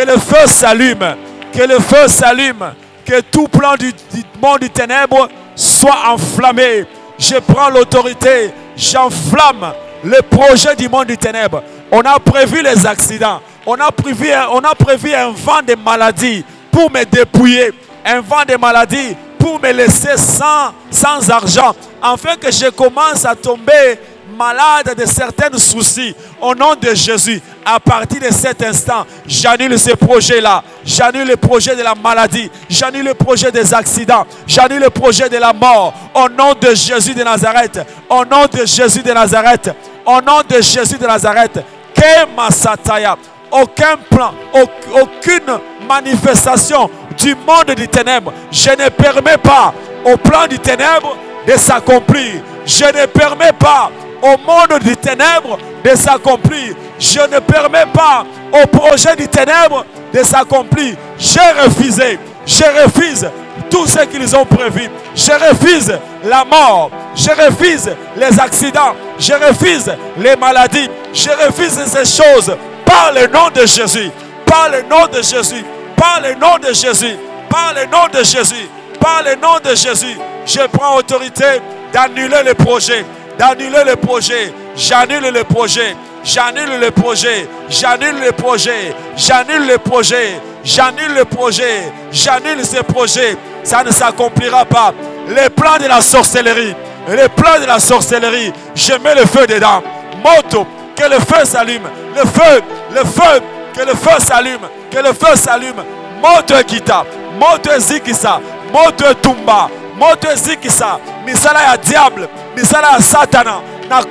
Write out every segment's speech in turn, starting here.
Que le feu s'allume. Que le feu s'allume. Que tout plan du, monde du ténèbre soit enflammé. Je prends l'autorité. J'enflamme le projet du monde du ténèbre. On a prévu les accidents. On a prévu, on a prévu un vent de maladies pour me dépouiller. Un vent de maladies pour me laisser sans, sans argent. Afin que je commence à tomber malade de certains soucis. Au nom de Jésus, à partir de cet instant, j'annule ce projet-là. J'annule le projet de la maladie. J'annule le projet des accidents. J'annule le projet de la mort. Au nom de Jésus de Nazareth. Au nom de Jésus de Nazareth. Au nom de Jésus de Nazareth. Que Masataya. Aucun plan, au- aucune manifestation du monde du ténèbre. Je ne permets pas au plan du ténèbre de s'accomplir. Je ne permets pas au monde du ténèbre de s'accomplir. Je ne permets pas au projet du ténèbre de s'accomplir. J'ai refusé. Je refuse tout ce qu'ils ont prévu. Je refuse la mort. Je refuse les accidents. Je refuse les maladies. Je refuse ces choses par le nom de Jésus. Par le nom de Jésus. Par le nom de Jésus. Par le nom de Jésus. Par le nom de Jésus. Je prends autorité d'annuler le projet. D'annuler le projet. J'annule le projet. J'annule le projet. J'annule le projet. J'annule le projet. J'annule le projet. J'annule ce projet. Ça ne s'accomplira pas. Les plans de la sorcellerie. Les plans de la sorcellerie. Je mets le feu dedans. Moto. Que le feu s'allume. Le feu. Le feu. Que le feu s'allume. Que le feu s'allume. Moto Kita. Moto Zikisa. Moto Tumba. Moto Zikisa. Misala ya diable. Misala ya Satana. Na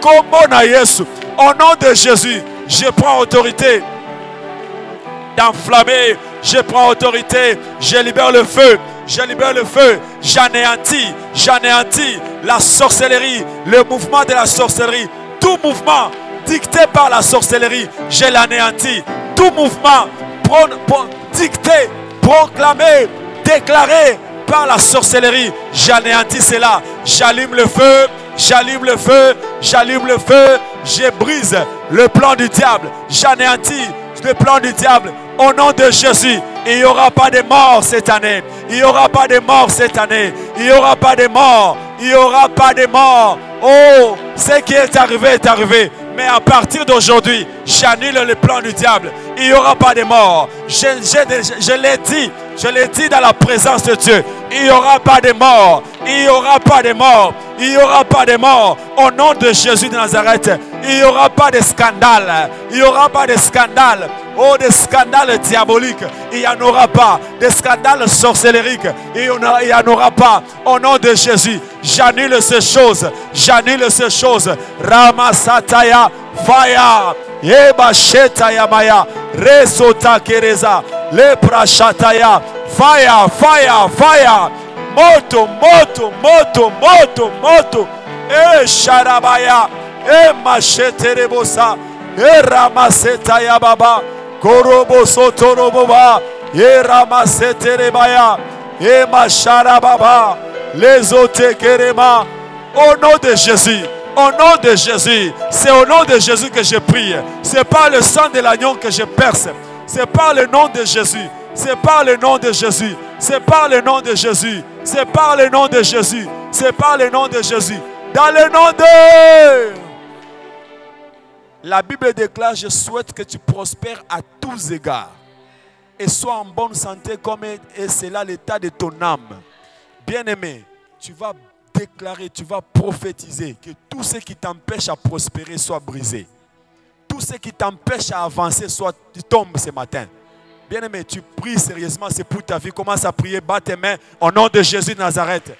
na Yesu. Au nom de Jésus, je prends autorité d'enflammer. Je prends autorité. Je libère le feu. Je libère le feu. J'anéantis. J'anéantis la sorcellerie. Le mouvement de la sorcellerie. Tout mouvement dicté par la sorcellerie, je l'anéantis. Tout mouvement dicté, proclamé, déclaré par la sorcellerie, j'anéantis cela. J'allume le feu. J'allume le feu. J'allume le feu. Je brise le plan du diable. J'anéantis le plan du diable. Au nom de Jésus, il n'y aura pas de mort cette année. Il n'y aura pas de mort cette année. Il n'y aura pas de mort. Il n'y aura pas de mort. Oh, ce qui est arrivé est arrivé. Mais à partir d'aujourd'hui, j'annule le plan du diable. Il n'y aura pas de mort. Je, l'ai dit. Je l'ai dit dans la présence de Dieu. Il n'y aura pas de mort. Il n'y aura pas de mort. Il n'y aura pas de mort. Au nom de Jésus de Nazareth, il n'y aura pas de scandale. Il n'y aura pas de scandale. Oh, des scandales diaboliques. Il n'y en aura pas. Des scandales sorcellériques. Il n'y en, aura pas. Au nom de Jésus, j'annule ces choses. J'annule ces choses. Ramasataya, maya. Resota kereza. Lepra shataya. Fire, fire, fire. Moto, moto, moto, moto, moto. E sharabaya. E masheterebosa. E ramasetaya baba. Korobo sotoroboba. E ramaseterebaya. E masharababa. Les autres kerema. Au nom de Jésus. Au nom de Jésus. C'est au nom de Jésus que je prie. C'est pas le sang de l'agneau que je perce. C'est par le nom de Jésus. C'est par le nom de Jésus. C'est par le nom de Jésus. C'est par le nom de Jésus. C'est par le nom de Jésus. Dans le nom de... La Bible déclare, je souhaite que tu prospères à tous égards et sois en bonne santé comme et c'est là l'état de ton âme. Bien-aimé, tu vas déclarer, tu vas prophétiser que tout ce qui t'empêche à prospérer soit brisé. Tout ce qui t'empêche à avancer soit tombe ce matin. Bien-aimé, tu pries sérieusement, c'est pour ta vie. Commence à prier, bats tes mains au nom de Jésus de Nazareth.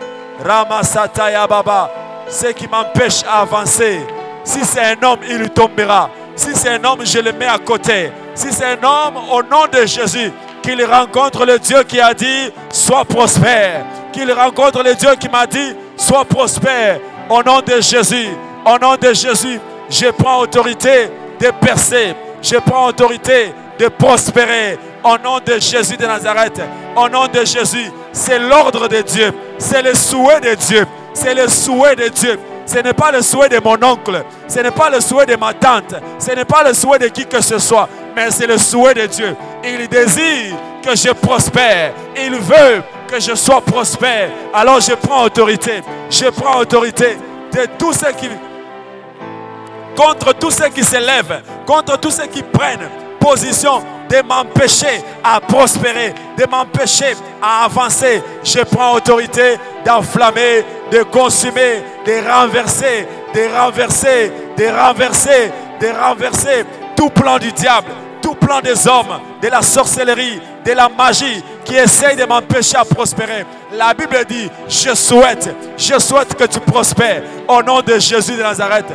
Ramasataya Baba, ce qui m'empêche à avancer. Si c'est un homme, il tombera. Si c'est un homme, je le mets à côté. Si c'est un homme, au nom de Jésus, qu'il rencontre le Dieu qui a dit, sois prospère. Qu'il rencontre le Dieu qui m'a dit, sois prospère. Au nom de Jésus, au nom de Jésus, je prends autorité de percer. Je prends autorité de prospérer. Au nom de Jésus de Nazareth. Au nom de Jésus. C'est l'ordre de Dieu. C'est le souhait de Dieu. C'est le souhait de Dieu. Ce n'est pas le souhait de mon oncle. Ce n'est pas le souhait de ma tante. Ce n'est pas le souhait de qui que ce soit. Mais c'est le souhait de Dieu. Il désire que je prospère. Il veut que je sois prospère. Alors je prends autorité. Je prends autorité de tous ceux qui contre tous ceux qui s'élèvent, contre tous ceux qui prennent position de m'empêcher à prospérer, de m'empêcher à avancer. Je prends autorité d'enflammer, de consumer, de renverser, de renverser, de renverser, de renverser tout plan du diable, tout plan des hommes, de la sorcellerie, de la magie qui essaye de m'empêcher à prospérer. La Bible dit, je souhaite, je souhaite que tu prospères au nom de Jésus de Nazareth.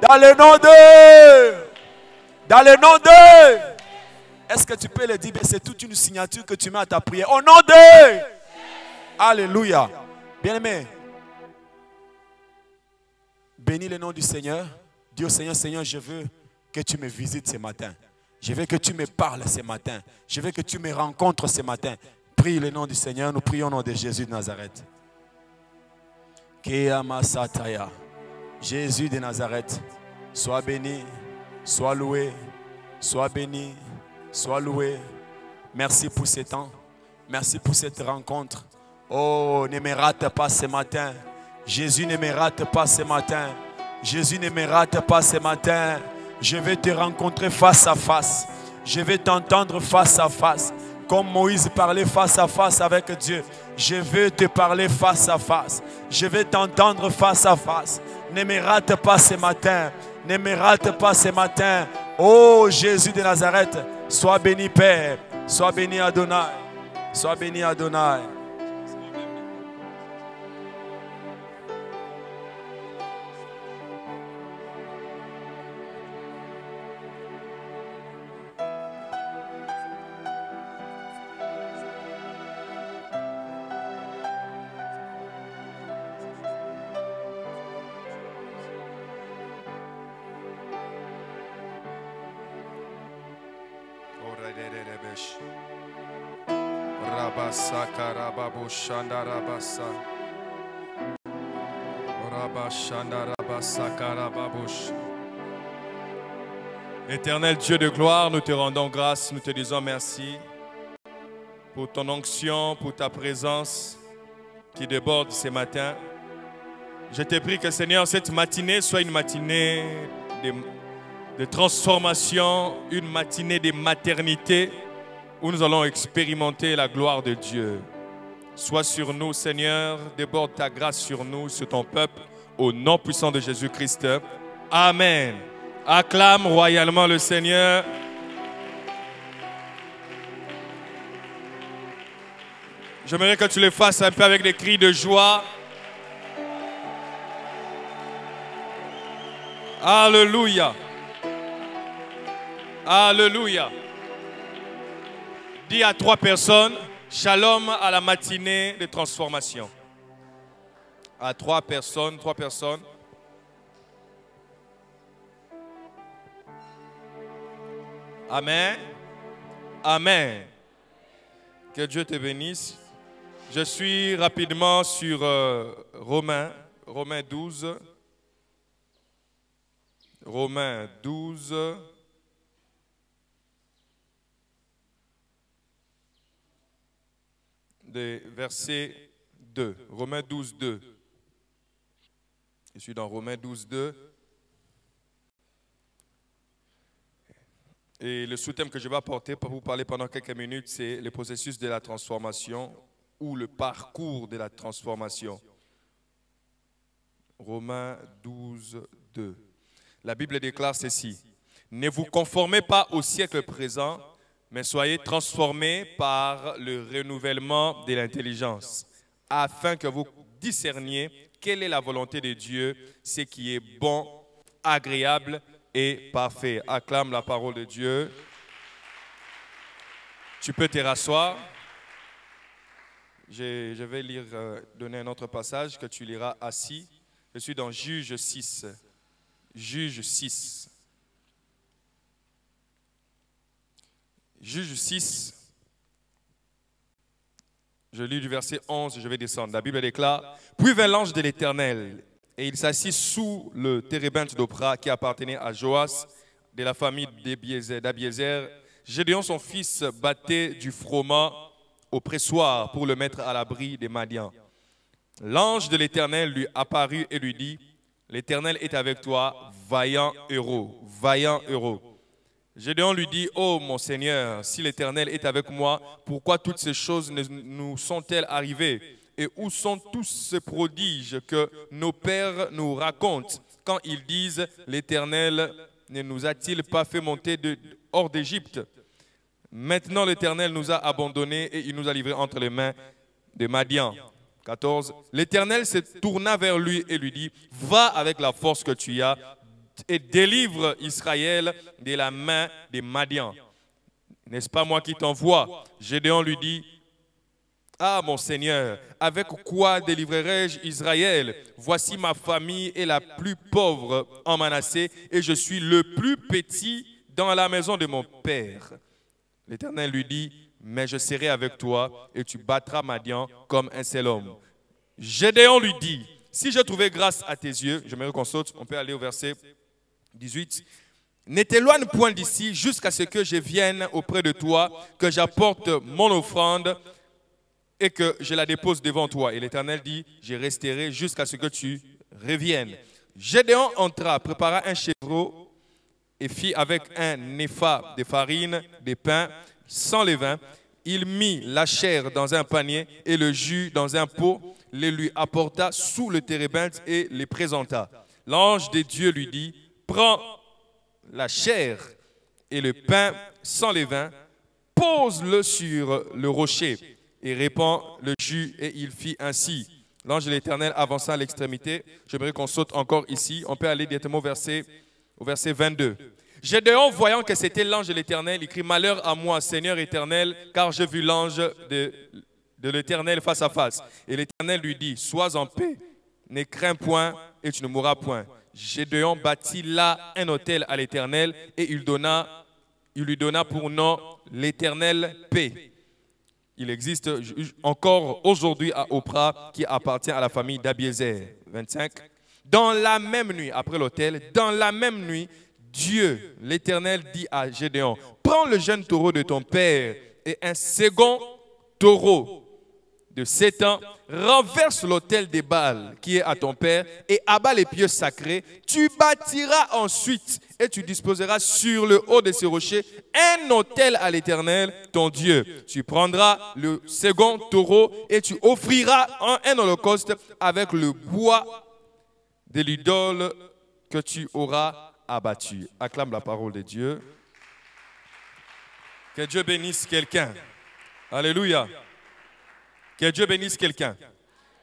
Dans le nom de... Dans le nom de... Est-ce que tu peux le dire? C'est toute une signature que tu mets à ta prière. Au nom de... Alléluia. Bien-aimé. Bénis le nom du Seigneur. Dis au Seigneur, Seigneur, je veux que tu me visites ce matin. Je veux que tu me parles ce matin. Je veux que tu me rencontres ce matin. Prie le nom du Seigneur. Nous prions au nom de Jésus de Nazareth. Jésus de Nazareth, sois béni, sois loué, sois béni, sois loué. Merci pour ce temps. Merci pour cette rencontre. Oh, ne me rate pas ce matin. Jésus ne me rate pas ce matin. Jésus ne me rate pas ce matin. Je vais te rencontrer face à face. Je vais t'entendre face à face. Comme Moïse parlait face à face avec Dieu. Je vais te parler face à face. Je vais t'entendre face à face. Ne me rate pas ce matin. Ne me rate pas ce matin. Oh Jésus de Nazareth, sois béni Père. Sois béni Adonai. Sois béni Adonai. Éternel Dieu de gloire, nous te rendons grâce, nous te disons merci pour ton onction, pour ta présence qui déborde ce matin. Je te prie que Seigneur, cette matinée soit une matinée de, de transformation, une matinée de maternité où nous allons expérimenter la gloire de Dieu. Sois sur nous, Seigneur, déborde ta grâce sur nous, sur ton peuple, au nom puissant de Jésus-Christ. Amen. Acclame royalement le Seigneur. J'aimerais que tu le fasses un peu avec des cris de joie. Alléluia. Alléluia. Dis à trois personnes, shalom à la matinée de transformation. À trois personnes, trois personnes. Amen. Amen. Que Dieu te bénisse. Je suis rapidement sur euh, Romains, Romains 12. Romains 12. De verset 2. Romains 12, 2. Je suis dans Romains 12, 2. Et le sous-thème que je vais apporter pour vous parler pendant quelques minutes, c'est le processus de la transformation ou le parcours de la transformation. Romains 12, 2. La Bible déclare ceci. Ne vous conformez pas au siècle présent, mais soyez transformés par le renouvellement de l'intelligence, afin que vous discerniez quelle est la volonté de Dieu, ce qui est bon, agréable et parfait. Acclame la parole de Dieu. Tu peux te rasseoir. Je, vais lire, euh, donner un autre passage que tu liras assis. Je suis dans Juge 6. Juge 6. Juge 6, je lis du verset 11, je vais descendre. La Bible déclare Puis vint l'ange de l'Éternel, et il s'assit sous le térébinthe d'Oprah qui appartenait à Joas, de la famille d'Abiézer, Gédéon, son fils, battait du froment au pressoir pour le mettre à l'abri des Madians. L'ange de l'Éternel lui apparut et lui dit, L'Éternel est avec toi, vaillant héros, vaillant héros. Gédéon lui dit, Oh mon Seigneur, si l'Éternel est avec moi, pourquoi toutes ces choses nous sont-elles arrivées? Et où sont tous ces prodiges que nos pères nous racontent? Quand ils disent, L'Éternel ne nous a-t-il pas fait monter hors d'Égypte? Maintenant l'Éternel nous a abandonnés et il nous a livrés entre les mains de Madian. 14. L'Éternel se tourna vers lui et lui dit, va avec la force que tu as et délivre Israël de la main des Madians. N'est-ce pas moi qui t'envoie? Gédéon lui dit, ah mon Seigneur, avec quoi délivrerai-je Israël? Voici ma famille est la plus pauvre en Manassé et je suis le plus petit dans la maison de mon père. L'Éternel lui dit, mais je serai avec toi et tu battras Madian comme un seul homme. Gédéon lui dit, si j'ai trouvé grâce à tes yeux, je me qu'on saute, on peut aller au verset 18. Ne t'éloigne point d'ici jusqu'à ce que je vienne auprès de toi, que j'apporte mon offrande et que je la dépose devant toi. Et l'Éternel dit, je resterai jusqu'à ce que tu reviennes. Gédéon entra, prépara un chevreau et fit avec un épha de farine, des pains, sans levain. Il mit la chair dans un panier et le jus dans un pot, les lui apporta sous le térébinthe et les présenta. L'ange de Dieu lui dit, prends la chair et le pain sans levain, pose-le sur le rocher et répand le jus, et il fit ainsi. L'ange de l'Éternel avança à l'extrémité. J'aimerais qu'on saute encore ici. On peut aller directement au verset, au verset 22. Gédéon, voyant que c'était l'ange de l'Éternel, il crie Malheur à moi, Seigneur éternel, car j'ai vu l'ange de l'Éternel face à face. Et l'Éternel lui dit Sois en paix, ne crains point, et tu ne mourras point. Gédéon bâtit là un hôtel à l'Éternel, et il, donna, lui donna pour nom l'Éternel paix. Il existe encore aujourd'hui à Oprah qui appartient à la famille d'Abiézer. 25. Dans la même nuit, après l'hôtel, dans la même nuit, Dieu, l'Éternel, dit à Gédéon, prends le jeune taureau de ton père et un second taureau de sept ans, renverse l'autel des Bâles qui est à ton père et abat les pieux sacrés. Tu bâtiras ensuite et tu disposeras sur le haut de ces rochers un autel à l'Éternel, ton Dieu. Tu prendras le second taureau et tu offriras un, un holocauste avec le bois de l'idole que tu auras abattu. Acclame la parole de Dieu. Que Dieu bénisse quelqu'un. Alléluia. Que Dieu bénisse quelqu'un.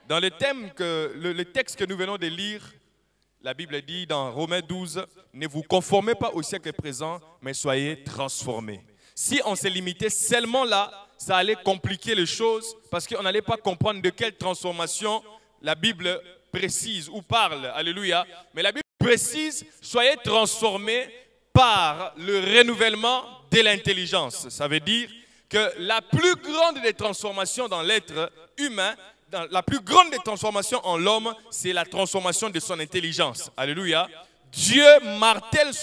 Dans le thème que le, texte que nous venons de lire, la Bible dit dans Romains 12, ne vous conformez pas au siècle présent, mais soyez transformés. Si on s'est limité seulement là, ça allait compliquer les choses parce qu'on n'allait pas comprendre de quelle transformation la Bible précise ou parle. Alléluia. Mais la Bible précise, soyez transformés par le renouvellement de l'intelligence. Ça veut dire que la plus grande des transformations dans l'être humain, la plus grande des transformations en l'homme, c'est la transformation de son intelligence. Alléluia. Dieu martèle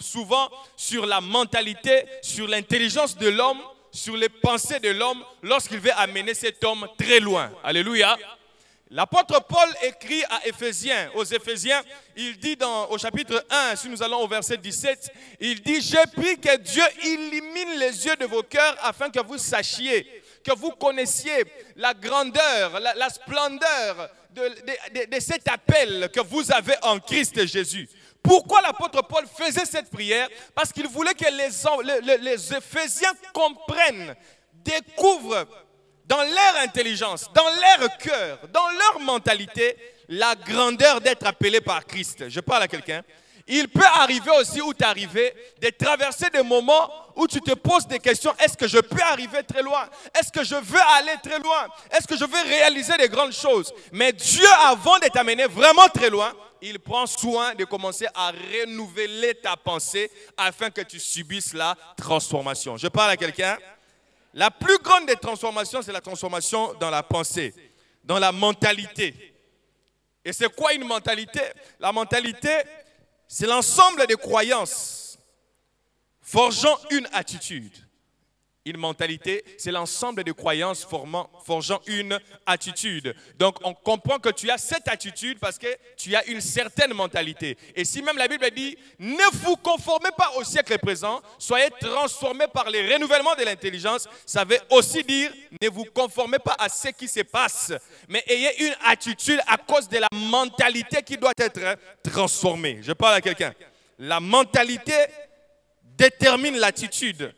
souvent sur la mentalité, sur l'intelligence de l'homme, sur les pensées de l'homme lorsqu'il veut amener cet homme très loin. Alléluia. L'apôtre Paul écrit à Éphésiens, aux Éphésiens, il dit dans, au chapitre 1, si nous allons au verset 17, il dit, j'ai pris que Dieu illumine les yeux de vos cœurs afin que vous sachiez, que vous connaissiez la grandeur, la, splendeur de, cet appel que vous avez en Christ Jésus. Pourquoi l'apôtre Paul faisait cette prière? Parce qu'il voulait que les, les Éphésiens comprennent, découvrent dans leur intelligence, dans leur cœur, dans leur mentalité, la grandeur d'être appelé par Christ. Je parle à quelqu'un. Il peut arriver aussi où tu de traverser des moments où tu te poses des questions. Est-ce que je peux arriver très loin? Est-ce que je veux aller très loin? Est-ce que je veux réaliser des grandes choses? Mais Dieu, avant de t'amener vraiment très loin, il prend soin de commencer à renouveler ta pensée afin que tu subisses la transformation. Je parle à quelqu'un. La plus grande des transformations, c'est la transformation dans la pensée, dans la mentalité. Et c'est quoi une mentalité? La mentalité, c'est l'ensemble des croyances Forgeant une attitude. Une mentalité, c'est l'ensemble de croyances formant, forgeant une attitude. Donc on comprend que tu as cette attitude parce que tu as une certaine mentalité. Et si même la Bible dit, ne vous conformez pas au siècle présent, soyez transformés par les renouvellements de l'intelligence, ça veut aussi dire, ne vous conformez pas à ce qui se passe, mais ayez une attitude à cause de la mentalité qui doit être transformée. Je parle à quelqu'un. La mentalité détermine l'attitude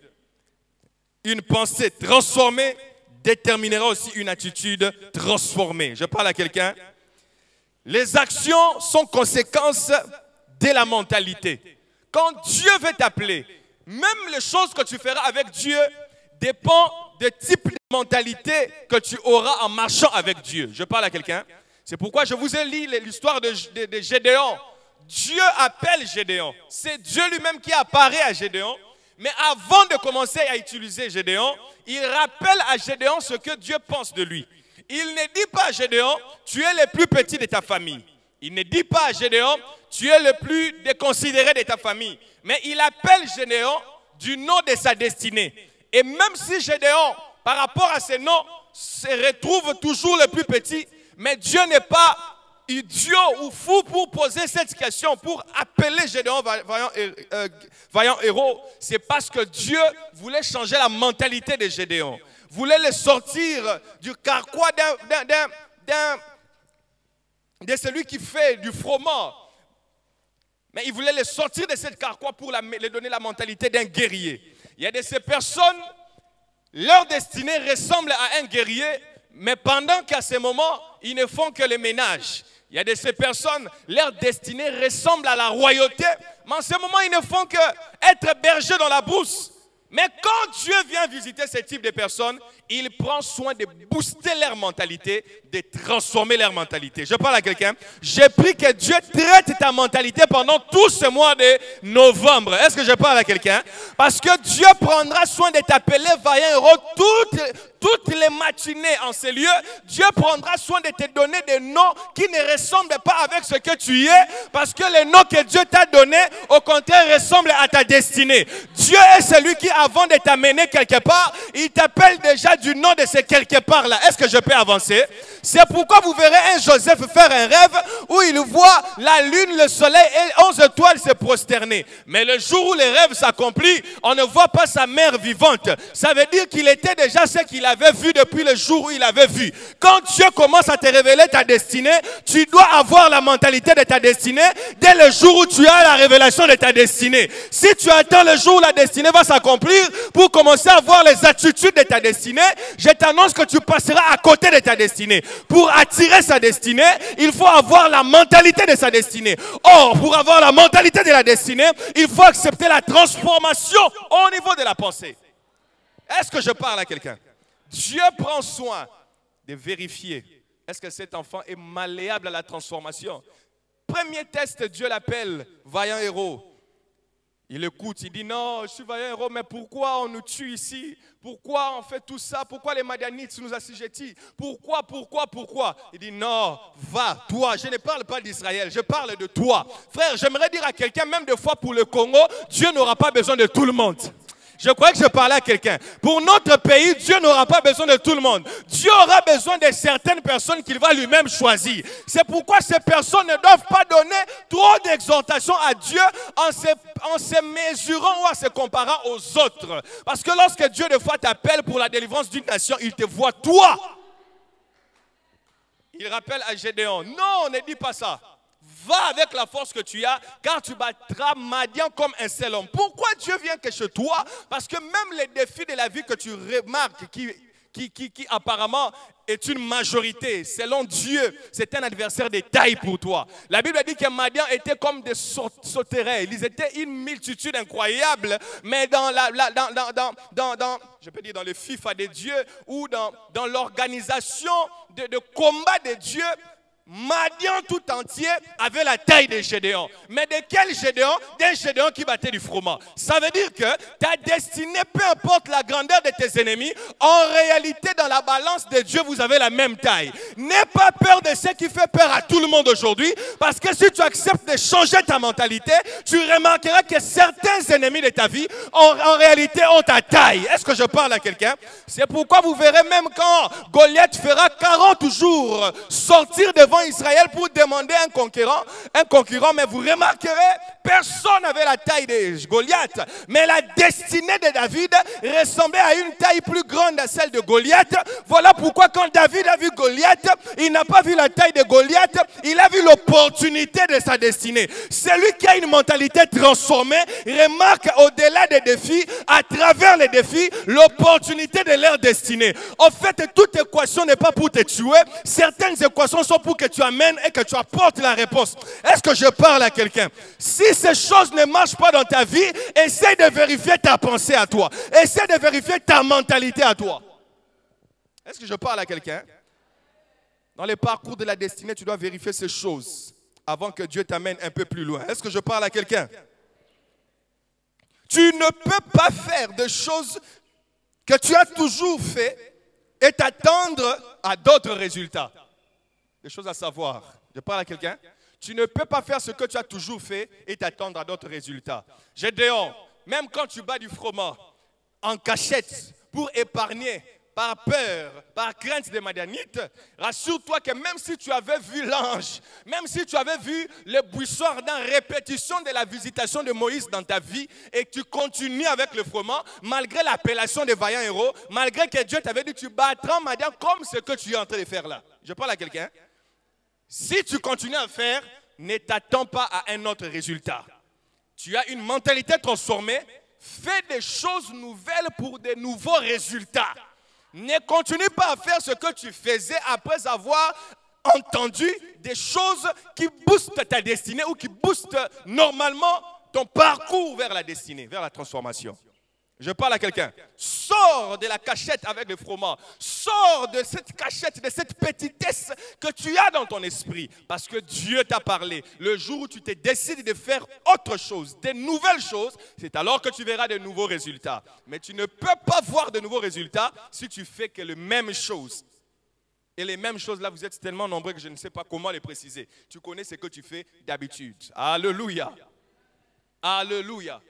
une pensée transformée déterminera aussi une attitude transformée. Je parle à quelqu'un. Les actions sont conséquences de la mentalité. Quand Dieu veut t'appeler, même les choses que tu feras avec Dieu dépendent du type de mentalité que tu auras en marchant avec Dieu. Je parle à quelqu'un. C'est pourquoi je vous ai lu l'histoire de, de Gédéon. Dieu appelle Gédéon. C'est Dieu lui-même qui apparaît à Gédéon mais avant de commencer à utiliser Gédéon, il rappelle à Gédéon ce que Dieu pense de lui. Il ne dit pas à Gédéon, tu es le plus petit de ta famille. Il ne dit pas à Gédéon, tu es le plus déconsidéré de ta famille. Mais il appelle Gédéon du nom de sa destinée. Et même si Gédéon, par rapport à ses noms, se retrouve toujours le plus petit, mais Dieu n'est pas idiot ou fou pour poser cette question, pour appeler Gédéon vaillant, euh, vaillant héros, c'est parce que Dieu voulait changer la mentalité de Gédéon. Voulait le sortir du carquois de celui qui fait du froment. Mais il voulait le sortir de cette carquois pour lui donner la mentalité d'un guerrier. Il y a de ces personnes, leur destinée ressemble à un guerrier, mais pendant qu'à ce moment, ils ne font que le ménage. Il y a de ces personnes, leur destinée ressemble à la royauté, mais en ce moment, ils ne font que être bergers dans la brousse. Mais quand Dieu vient visiter ce type de personnes, il prend soin de booster leur mentalité, de transformer leur mentalité. Je parle à quelqu'un. J'ai pris que Dieu traite ta mentalité pendant tout ce mois de novembre. Est-ce que je parle à quelqu'un? Parce que Dieu prendra soin de t'appeler vaillant héros toutes, toutes les matinées en ces lieux. Dieu prendra soin de te donner des noms qui ne ressemblent pas avec ce que tu es. Parce que les noms que Dieu t'a donnés, au contraire, ressemblent à ta destinée. Dieu est celui qui, avant de t'amener quelque part, il t'appelle déjà du nom de ce quelque part là. Est-ce que je peux avancer? C'est pourquoi vous verrez un Joseph faire un rêve où il voit la lune, le soleil et onze étoiles se prosterner. Mais le jour où le rêve s'accomplit, on ne voit pas sa mère vivante. Ça veut dire qu'il était déjà ce qu'il avait vu depuis le jour où il avait vu. Quand Dieu commence à te révéler ta destinée, tu dois avoir la mentalité de ta destinée dès le jour où tu as la révélation de ta destinée. Si tu attends le jour où la destinée va s'accomplir pour commencer à voir les attitudes de ta destinée, je t'annonce que tu passeras à côté de ta destinée. Pour attirer sa destinée, il faut avoir la mentalité de sa destinée. Or, pour avoir la mentalité de la destinée, il faut accepter la transformation au niveau de la pensée. Est-ce que je parle à quelqu'un? Dieu prend soin de vérifier est-ce que cet enfant est malléable à la transformation. Premier test, Dieu l'appelle vaillant héros. Il écoute, il dit non, je suis vaillant héros, mais pourquoi on nous tue ici? Pourquoi on fait tout ça? Pourquoi les Madianites nous assujettis? Pourquoi, pourquoi, pourquoi? Il dit non, va, toi. Je ne parle pas d'Israël, je parle de toi. Frère, j'aimerais dire à quelqu'un, même des fois pour le Congo, Dieu n'aura pas besoin de tout le monde. Je crois que je parlais à quelqu'un. Pour notre pays, Dieu n'aura pas besoin de tout le monde. Dieu aura besoin de certaines personnes qu'il va lui-même choisir. C'est pourquoi ces personnes ne doivent pas donner trop d'exhortation à Dieu en se, mesurant ou en se comparant aux autres. Parce que lorsque Dieu, de fois, t'appelle pour la délivrance d'une nation, il te voit toi. Il rappelle à Gédéon, non, ne dis pas ça. Va avec la force que tu as, car tu battras Madian comme un seul homme. Pourquoi Dieu vient que chez toi? Parce que même les défis de la vie que tu remarques, qui, qui, qui, qui apparemment est une majorité, selon Dieu, c'est un adversaire de taille pour toi. La Bible dit que Madian était comme des sauterelles. Ils étaient une multitude incroyable, mais dans, la, dans, dans, dans, dans, je peux dire dans le FIFA de Dieu ou dans, dans l'organisation de, de combat de Dieu, Madian tout entier avait la taille de Gédéon. Mais de quel Gédéon? D'un Gédéon qui battait du froment. Ça veut dire que ta destinée, peu importe la grandeur de tes ennemis, en réalité, dans la balance de Dieu, vous avez la même taille. N'aie pas peur de ce qui fait peur à tout le monde aujourd'hui, parce que si tu acceptes de changer ta mentalité, tu remarqueras que certains ennemis de ta vie, en, en réalité, ont ta taille. Est-ce que je parle à quelqu'un? C'est pourquoi vous verrez même quand Goliath fera 40 jours sortir devant Israël pour demander un concurrent, un concurrent, mais vous remarquerez, personne n'avait la taille de Goliath, mais la destinée de David ressemblait à une taille plus grande à celle de Goliath. Voilà pourquoi quand David a vu Goliath, il n'a pas vu la taille de Goliath, il a vu l'opportunité de sa destinée. Celui qui a une mentalité transformée remarque au-delà des défis, à travers les défis, l'opportunité de leur destinée. En fait, toute équation n'est pas pour te tuer, certaines équations sont pour que tu amènes et que tu apportes la réponse. Est-ce que je parle à quelqu'un? Si ces choses ne marchent pas dans ta vie, essaie de vérifier ta pensée à toi. Essaie de vérifier ta mentalité à toi. Est-ce que je parle à quelqu'un? Dans les parcours de la destinée, tu dois vérifier ces choses avant que Dieu t'amène un peu plus loin. Est-ce que je parle à quelqu'un? Tu ne peux pas faire des choses que tu as toujours fait et t'attendre à d'autres résultats. Des choses à savoir. Je parle à quelqu'un? Tu ne peux pas faire ce que tu as toujours fait et t'attendre à d'autres résultats. Gédéon, même quand tu bats du froment en cachette pour épargner par peur, par crainte des Madianites, rassure-toi que même si tu avais vu l'ange, même si tu avais vu le buisson dans répétition de la visitation de Moïse dans ta vie et que tu continues avec le froment, malgré l'appellation des vaillants héros, malgré que Dieu t'avait dit tu battras Madian comme ce que tu es en train de faire là. Je parle à quelqu'un. Si tu continues à faire, ne t'attends pas à un autre résultat. Tu as une mentalité transformée, fais des choses nouvelles pour des nouveaux résultats. Ne continue pas à faire ce que tu faisais après avoir entendu des choses qui boostent ta destinée ou qui boostent normalement ton parcours vers la destinée, vers la transformation. Je parle à quelqu'un. Sors de la cachette avec le froment. Sors de cette cachette, de cette petitesse que tu as dans ton esprit. Parce que Dieu t'a parlé. Le jour où tu te décides de faire autre chose, des nouvelles choses, c'est alors que tu verras de nouveaux résultats. Mais tu ne peux pas voir de nouveaux résultats si tu fais que les mêmes choses. Et les mêmes choses là, vous êtes tellement nombreux que je ne sais pas comment les préciser. Tu connais ce que tu fais d'habitude. Alléluia. Alléluia.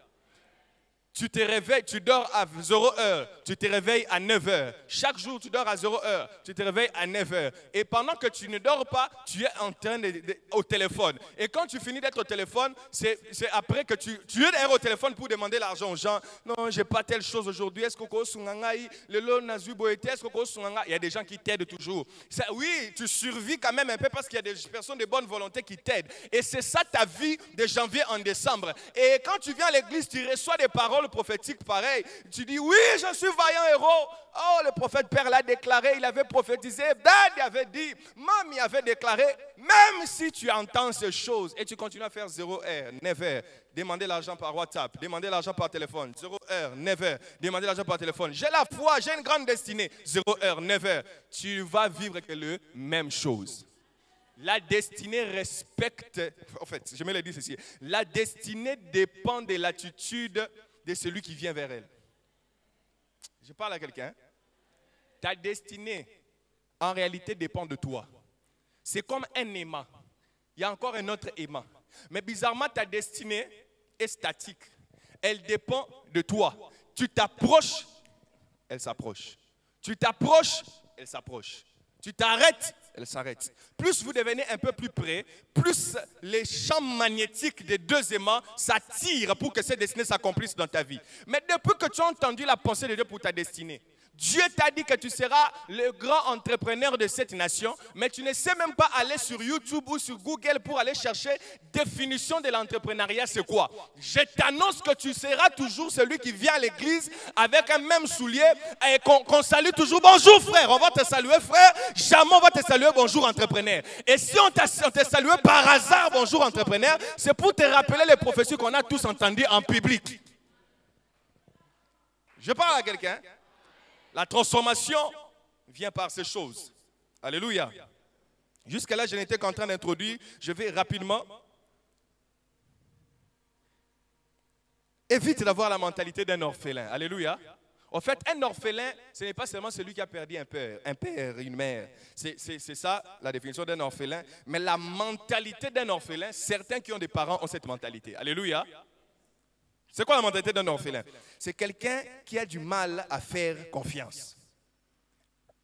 Tu te réveilles, tu dors à 0 heure, tu te réveilles à 9 heures. Chaque jour, tu dors à 0 heure, tu te réveilles à 9 heures. Et pendant que tu ne dors pas, tu es en train de, au téléphone. Et quand tu finis d'être au téléphone, c'est après que tu, tu es d'ailleurs au téléphone pour demander l'argent aux gens. Non, j'ai pas telle chose aujourd'hui. Est-ce que le lo est-ce que? Il y a des gens qui t'aident toujours. Oui, tu survis quand même un peu parce qu'il y a des personnes de bonne volonté qui t'aident. Et c'est ça ta vie de janvier en décembre. Et quand tu viens à l'église, tu reçois des paroles prophétiques pareilles. Tu dis, oui, je suis vaillant héros. Oh, le prophète Père l'a déclaré, il avait prophétisé, Dad avait dit, Mamie avait déclaré, même si tu entends ces choses et tu continues à faire 0 heure, 9 heures, demander l'argent par WhatsApp, demander l'argent par téléphone, 0 heure, 9 heures, demander l'argent par téléphone. J'ai la foi, j'ai une grande destinée, 0 heure, 9 heures. Tu vas vivre que le même chose. La destinée respecte, en fait, je me le dis ceci, la destinée dépend de l'attitude celui qui vient vers elle. Je parle à quelqu'un. Ta destinée, en réalité, dépend de toi. C'est comme un aimant. Il y a encore un autre aimant. Mais bizarrement, ta destinée est statique. Elle dépend de toi. Tu t'approches, elle s'approche. Tu t'approches, elle s'approche. Tu t'arrêtes, elle s'arrête. Plus vous devenez un peu plus près, plus les champs magnétiques des deux aimants s'attirent pour que cette destinée s'accomplisse dans ta vie. Mais depuis que tu as entendu la pensée de Dieu pour ta destinée, Dieu t'a dit que tu seras le grand entrepreneur de cette nation, mais tu ne sais même pas aller sur YouTube ou sur Google pour aller chercher définition de l'entrepreneuriat, c'est quoi Je t'annonce que tu seras toujours celui qui vient à l'église avec un même soulier et qu'on salue toujours bonjour frère, on va te saluer frère, jamais on va te saluer bonjour entrepreneur. Et si on t'a salué par hasard bonjour entrepreneur, c'est pour te rappeler les prophéties qu'on a tous entendues en public. Je parle à quelqu'un. La transformation vient par ces choses. Alléluia. Jusqu'à là, je n'étais qu'en train d'introduire. Je vais rapidement. Évite d'avoir la mentalité d'un orphelin. Alléluia. En fait, un orphelin, ce n'est pas seulement celui qui a perdu un père, un père, une mère. C'est ça la définition d'un orphelin. Mais la mentalité d'un orphelin, certains qui ont des parents ont cette mentalité. Alléluia. C'est quoi la mentalité d'un orphelin? C'est quelqu'un qui a du mal à faire confiance.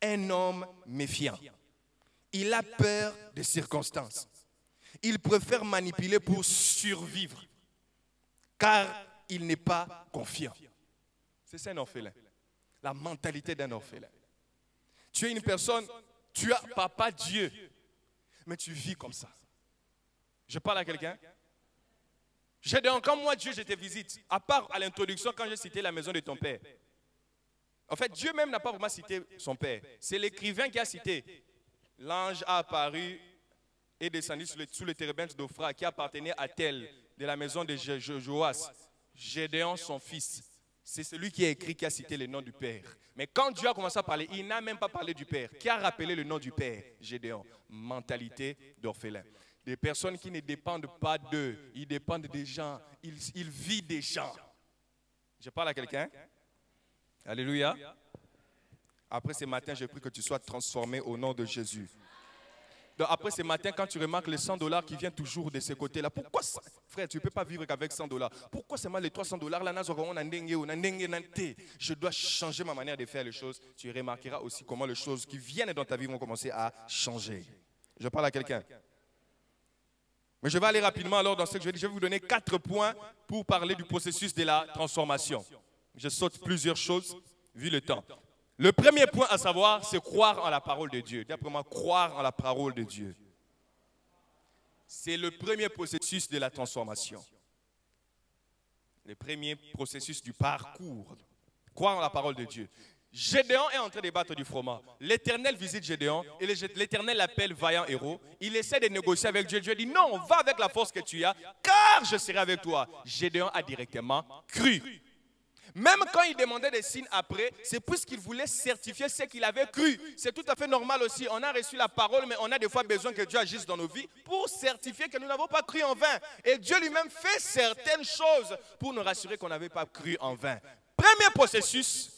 Un homme méfiant. Il a peur des circonstances. Il préfère manipuler pour survivre, car il n'est pas confiant. C'est un orphelin. La mentalité d'un orphelin. Tu es une personne, tu as papa Dieu, mais tu vis comme ça. Je parle à quelqu'un j'ai dit, quand moi, Dieu, je te visite, à part à l'introduction, quand j'ai cité la maison de ton père. En fait, Dieu même n'a pas vraiment cité son père. C'est l'écrivain qui a cité. L'ange a apparu et descendu sous le, sous le d'Ophra, qui appartenait à tel, de la maison de Joas, Gédéon, son fils. C'est celui qui a écrit, qui a cité le nom du Père. Mais quand Dieu a commencé à parler, il n'a même pas parlé du Père. Qui a rappelé le nom du Père? Gédéon. Mentalité d'orphelin. Des personnes qui ne dépendent pas d'eux, ils dépendent des gens, ils, vivent des gens. Je parle à quelqu'un Alléluia. Après ce matin, je prie que tu sois transformé au nom de Jésus. Donc après ce matin, quand tu remarques les 100 dollars qui viennent toujours de ce côté-là, pourquoi ça Frère, tu ne peux pas vivre qu'avec 100 dollars? Pourquoi seulement les 300 dollars là, Je dois changer ma manière de faire les choses. Tu remarqueras aussi comment les choses qui viennent dans ta vie vont commencer à changer. Je parle à quelqu'un. Mais je vais aller rapidement alors dans ce que je vais. Je vais vous donner quatre points pour parler du processus de la transformation. Je saute plusieurs choses vu le temps. Le premier point à savoir, c'est croire en la parole de Dieu. D'après moi, croire en la parole de Dieu. C'est le premier processus de la transformation. Le premier processus du parcours. Croire en la parole de Dieu. Gédéon est en train de battre du froment. L'Éternel visite Gédéon et l'Éternel l'appelle vaillant héros. Il essaie de négocier avec Dieu. Dieu dit non, va avec la force que tu as, car je serai avec toi. Gédéon a directement cru. Même quand il demandait des signes après, c'est puisqu'il voulait certifier ce qu'il avait cru. C'est tout à fait normal aussi. On a reçu la parole, mais on a des fois besoin que Dieu agisse dans nos vies pour certifier que nous n'avons pas cru en vain. Et Dieu lui-même fait certaines choses pour nous rassurer qu'on n'avait pas cru en vain. Premier processus,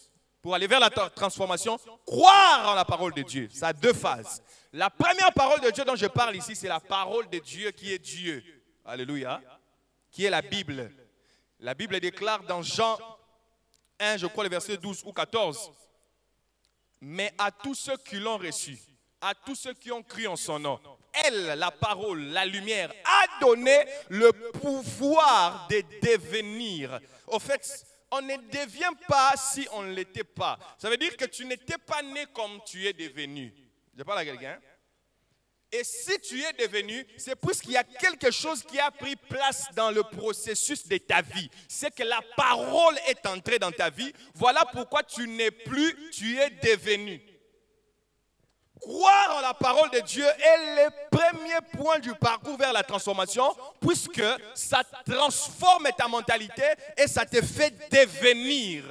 pour aller vers la transformation, croire en la parole de Dieu. Ça a deux phases. La première parole de Dieu dont je parle ici, c'est la parole de Dieu qui est Dieu. Alléluia. Qui est la Bible. La Bible déclare dans Jean 1, je crois le verset 12 ou 14. Mais à tous ceux qui l'ont reçu, à tous ceux qui ont cru en son nom, elle, la parole, la lumière, a donné le pouvoir de devenir. Au fait, on ne devient pas si on ne l'était pas. Ça veut dire que tu n'étais pas né comme tu es devenu. Je parle à quelqu'un. Et si tu es devenu, c'est puisqu'il y a quelque chose qui a pris place dans le processus de ta vie. C'est que la parole est entrée dans ta vie. Voilà pourquoi tu n'es plus, tu es devenu. Croire en la parole de Dieu est le premier point du parcours vers la transformation, puisque ça transforme ta mentalité et ça te fait devenir.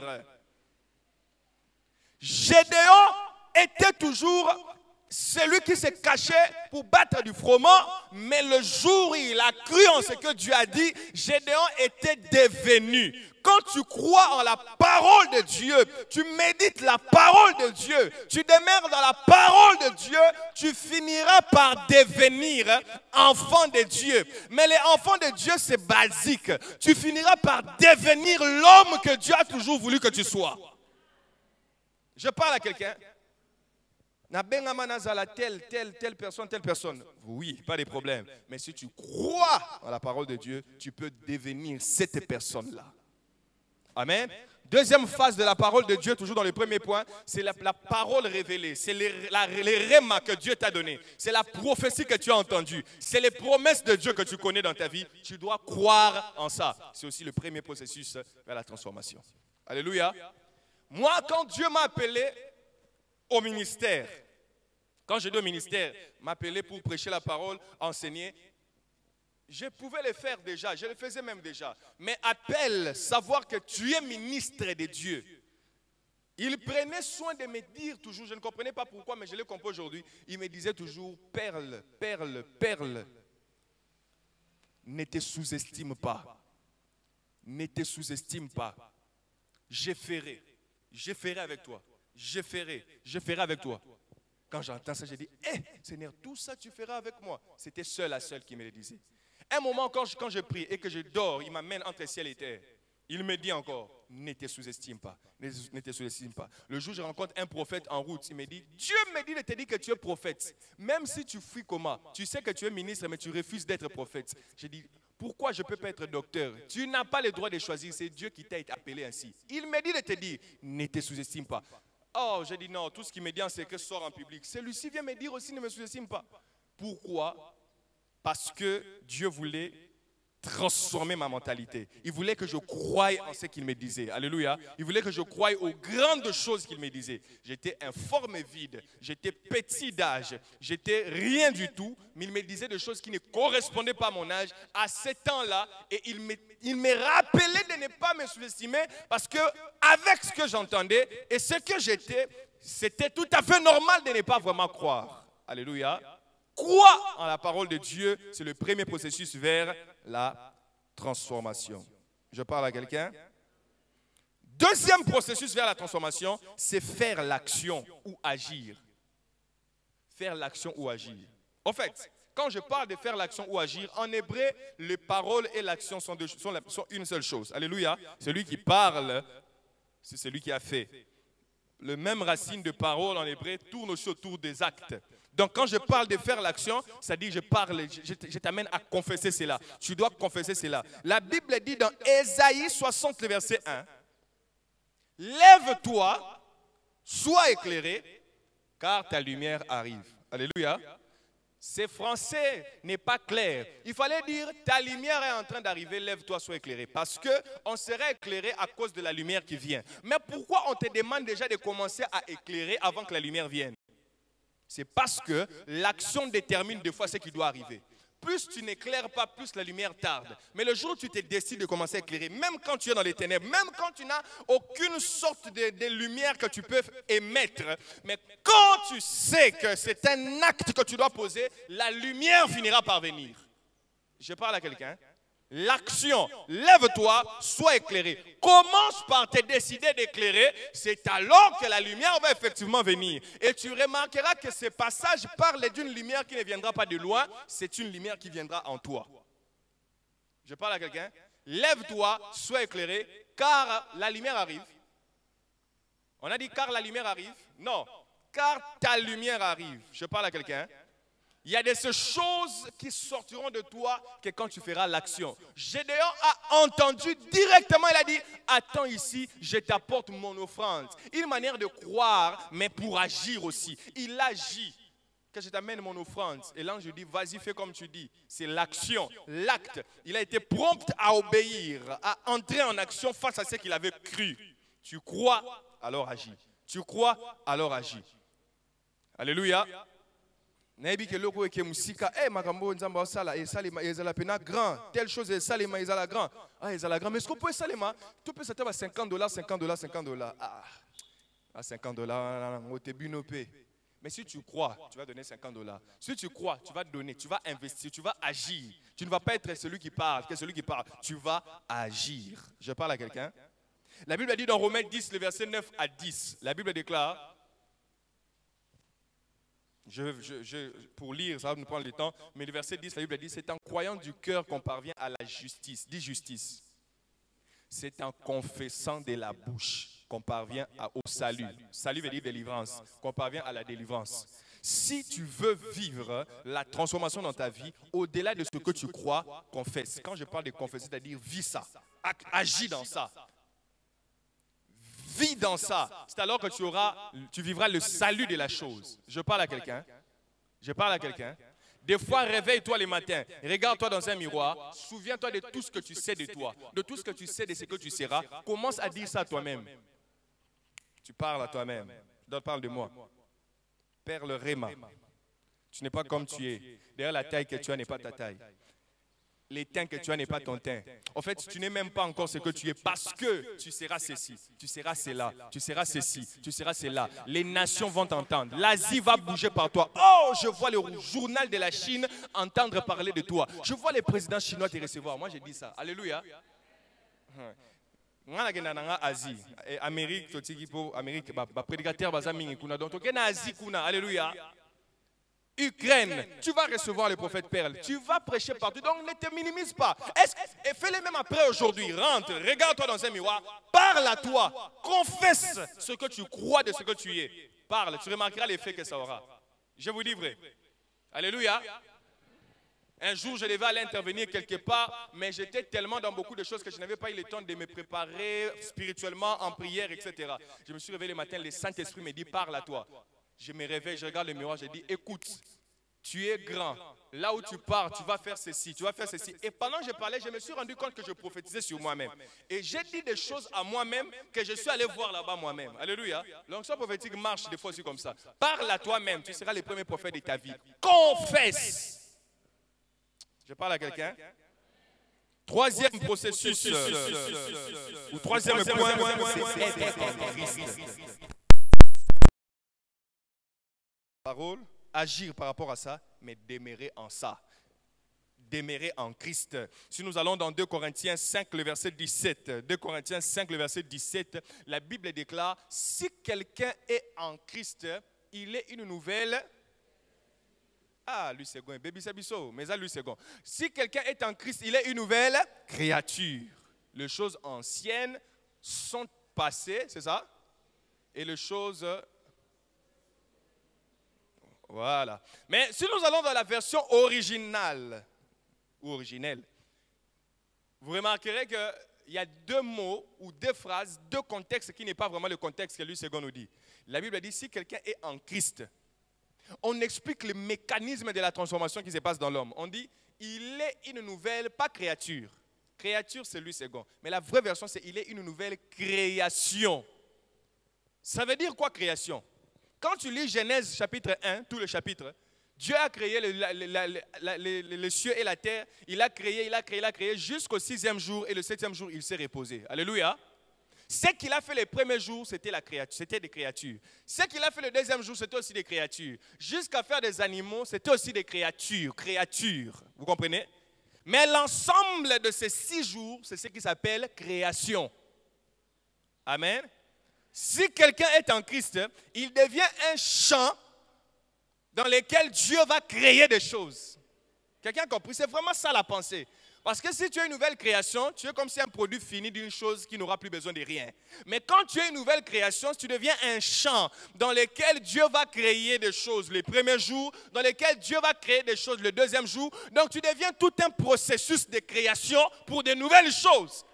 Gédéon était toujours celui qui se cachait pour battre du froment, mais le jour où il a cru en ce que Dieu a dit, Gédéon était devenu. Quand tu crois en la parole de Dieu, tu médites la parole de Dieu, tu demeures dans la parole de Dieu, tu finiras par devenir enfant de Dieu. Mais les enfants de Dieu, c'est basique. Tu finiras par devenir l'homme que Dieu a toujours voulu que tu sois. Je parle à quelqu'un. Telle, telle, telle personne, telle personne. Oui, pas de problème. Mais si tu crois en la parole de Dieu, tu peux devenir cette personne-là. Amen. Deuxième phase de la parole de Dieu, toujours dans le premier point, c'est la, parole révélée. C'est les, les que Dieu t'a donné. C'est la prophétie que tu as entendue. C'est les promesses de Dieu que tu connais dans ta vie. Tu dois croire en ça. C'est aussi le premier processus vers la transformation. Alléluia. Moi, quand Dieu m'a appelé au ministère, quand je dis au ministère, m'appeler pour prêcher la parole, enseigner, je pouvais le faire déjà, je le faisais même déjà. Mais appelle, savoir que tu es ministre de Dieu. Il prenait soin de me dire toujours, je ne comprenais pas pourquoi, mais je l'ai compris aujourd'hui. Il me disait toujours, perle, perle, perle. Ne te sous-estime pas. Ne te sous-estime pas. Je ferai. Je ferai avec toi. Je ferai. Je ferai avec toi. Quand j'entends ça, j'ai dit, hé, Seigneur, tout ça tu feras avec moi. C'était seul à seul qui me le disait. Un moment, quand je, je prie et que je dors, il m'amène entre ciel et terre. Il me dit encore, ne te sous-estime pas, pas. Le jour où je rencontre un prophète en route, il me dit, Dieu me dit de te dire que tu es prophète. Même si tu fuis comment Tu sais que tu es ministre, mais tu refuses d'être prophète. J'ai dit, pourquoi je ne peux pas être docteur? Tu n'as pas le droit de choisir, c'est Dieu qui t'a appelé ainsi. Il me dit de te dire, ne te sous-estime pas. Oh, j'ai dit non, tout ce qui me dit en secret sort en public. Celui-ci vient me dire aussi, ne me sous-estime pas. Pourquoi? Parce que Dieu voulait transformer ma mentalité. Il voulait que je croie en ce qu'il me disait. Alléluia. Il voulait que je croie aux grandes choses qu'il me disait. J'étais informé vide. J'étais petit d'âge. J'étais rien du tout. Mais il me disait des choses qui ne correspondaient pas à mon âge à ce temps-là. Et il me, il me rappelait de ne pas me sous-estimer parce que avec ce que j'entendais et ce que j'étais, c'était tout à fait normal de ne pas vraiment croire. Alléluia. Crois en la parole de Dieu, c'est le premier processus vers la transformation. Je parle à quelqu'un Deuxième processus vers la transformation, c'est faire l'action ou agir. Faire l'action ou agir. En fait, quand je parle de faire l'action ou agir, en hébreu, les paroles et l'action sont, sont, une seule chose. Alléluia. Celui qui parle, c'est celui qui a fait. Le même racine de parole en hébreu tourne aussi autour des actes. Donc quand je parle de faire l'action, ça dit je parle, je, t'amène à confesser cela. Tu dois confesser cela. La Bible dit dans Ésaïe 60, verset 1, Lève-toi, sois éclairé, car ta lumière arrive. Alléluia. C'est français n'est pas clair. Il fallait dire ta lumière est en train d'arriver, lève-toi, sois éclairé. Parce que on serait éclairé à cause de la lumière qui vient. Mais pourquoi on te demande déjà de commencer à éclairer avant que la lumière vienne? C'est parce que l'action détermine des fois ce qui doit arriver. Plus tu n'éclaires pas, plus la lumière tarde. Mais le jour où tu te décides de commencer à éclairer, même quand tu es dans les ténèbres, même quand tu n'as aucune sorte de, lumière que tu peux émettre, mais quand tu sais que c'est un acte que tu dois poser, la lumière finira par venir. Je parle à quelqu'un l'action. Lève-toi, sois éclairé. Commence par te décider d'éclairer. C'est alors que la lumière va effectivement venir. Et tu remarqueras que ce passage parle d'une lumière qui ne viendra pas de loin. C'est une lumière qui viendra en toi. Je parle à quelqu'un. Lève-toi, sois éclairé, car la lumière arrive. On a dit car la lumière arrive. Non, car ta lumière arrive. Je parle à quelqu'un. Il y a des choses qui sortiront de toi que quand tu feras l'action. Gédéon a entendu directement, il a dit, attends ici, je t'apporte mon offrande. Une manière de croire, mais pour agir aussi. Il agit. Que je t'amène mon offrande. Et l'ange dit, vas-y, fais comme tu dis. C'est l'action, l'acte. Il a été prompt à obéir, à entrer en action face à ce qu'il avait cru. Tu crois, alors agis. Tu crois, alors agis. Alléluia nayebi ke eloko eke mosika e makambo oyo nzambe asala esalema ezala mpena grand telle chose esalema ezala grand ah ezala grand mais ce mpo esalema? Topesa te ba 50 dollars 50 dollars 50 dollars ah, ah 50 dollars ngo te bino mais si tu crois, tu vas donner 50 dollars. Si tu crois, tu vas donner, tu vas investir, tu vas agir. Tu ne vas pas être celui qui parle, que celui qui parle. Tu vas agir. Je parle à quelqu'un. La Bible a dit dans Romains 10, le verset 9 à 10, la Bible déclare pour lire, ça va nous prendre le temps, mais le verset 10, la Bible dit, c'est en croyant du cœur qu'on parvient à la justice. Dis justice. C'est en confessant de la bouche qu'on parvient au salut. Salut veut dire délivrance. Qu'on parvient à la délivrance. Si tu veux vivre la transformation dans ta vie, au-delà de ce que tu crois, confesse. Quand je parle de confesser, c'est-à-dire vis ça, agis dans ça, vis dans ça. C'est alors que tu auras, tu vivras le salut de la chose. Je parle à quelqu'un. Je parle à quelqu'un. Des fois, réveille-toi les matins, regarde-toi dans un miroir, souviens-toi de tout ce que tu sais de toi, de tout ce que tu sais de ce que tu seras. Commence à dire ça toi-même. Tu parles à toi-même. D'autres parle de moi. Père le Réma. Tu n'es pas comme tu es. D'ailleurs, la taille que tu as n'est pas ta taille. L'éteint que tu as n'est pas ton teint. En fait, tu n'es même pas encore ce que tu es parce que tu seras ceci, tu seras cela, tu seras ceci, tu seras cela. Les nations vont t'entendre. L'Asie va bouger par toi. Oh, je vois le journal de la Chine entendre parler de toi. Je vois les présidents chinois te recevoir. Moi, j'ai dit ça. Alléluia. nga nakenda na nga asie Eh, amérique amérique donc Ukraine, tu vas recevoir le prophète Perle. Tu vas prêcher partout. Donc ne te minimise pas. Et fais-le même après aujourd'hui. Rentre, regarde-toi dans un miroir. Parle à toi. Confesse ce que tu crois de ce que tu es. Parle. Tu remarqueras l'effet que ça aura. Je vous dis vrai. Alléluia. Un jour, je devais aller intervenir quelque part, mais j'étais tellement dans beaucoup de choses que je n'avais pas eu le temps de me préparer spirituellement en prière, etc. Je me suis réveillé le matin, le Saint-Esprit me dit, parle à toi. Je me réveille, je regarde le miroir, je dis, écoute, tu es grand. Là où tu pars, tu vas faire ceci, tu vas faire ceci. Et pendant que je parlais, je me suis rendu compte que je prophétisais sur moi-même. Et j'ai dit des choses à moi-même que je suis allé voir là-bas moi-même. Alléluia. L'onction prophétique marche des fois aussi comme ça. Parle à toi-même, tu seras le premier prophète de ta vie. Confesse. Je parle à quelqu'un. Troisième processus, euh, ou troisième point, c'est être. Parole, agir par rapport à ça, mais demeurer en ça. Demeurer en Christ. Si nous allons dans 2 Corinthiens 5, le verset 17, 2 Corinthiens 5, le verset 17, la Bible déclare, si quelqu'un est en Christ, il est une nouvelle ah, lui c'est bon. Baby Sabiso, mais ça lui bon. Si quelqu'un est en Christ, il est une nouvelle créature. Les choses anciennes sont passées, c'est ça? Et les choses... Voilà. Mais si nous allons dans la version originale, ou originelle, vous remarquerez qu'il y a deux mots ou deux phrases, deux contextes qui n'est pas vraiment le contexte que lui second nous dit. La Bible dit si quelqu'un est en Christ, on explique le mécanisme de la transformation qui se passe dans l'homme. On dit, il est une nouvelle, pas créature. Créature, c'est lui second. Mais la vraie version, c'est il est une nouvelle création. Ça veut dire quoi création? Quand tu lis Genèse chapitre 1, tout le chapitre, Dieu a créé le, la- les, cieux et la terre. Il a créé, il a créé, il a créé jusqu'au sixième jour. Et le septième jour, il s'est reposé. Alléluia. Ce qu'il a fait les premiers jours, c'était la créature, c'était des créatures. Ce qu'il a fait le deuxième jour, c'était aussi des créatures. Jusqu'à faire des animaux, c'était aussi des créatures, créatures. Vous comprenez? Mais l'ensemble de ces six jours, c'est ce qui s'appelle création. Amen. Si quelqu'un est en Christ, il devient un champ dans lequel Dieu va créer des choses. Quelqu'un a compris? C'est vraiment ça la pensée. Parce que si tu es une nouvelle création, tu es comme si un produit fini d'une chose qui n'aura plus besoin de rien. Mais quand tu es une nouvelle création, tu deviens un champ dans lequel Dieu va créer des choses les premiers jours, dans lequel Dieu va créer des choses le deuxième jour. Donc tu deviens tout un processus de création pour de nouvelles choses.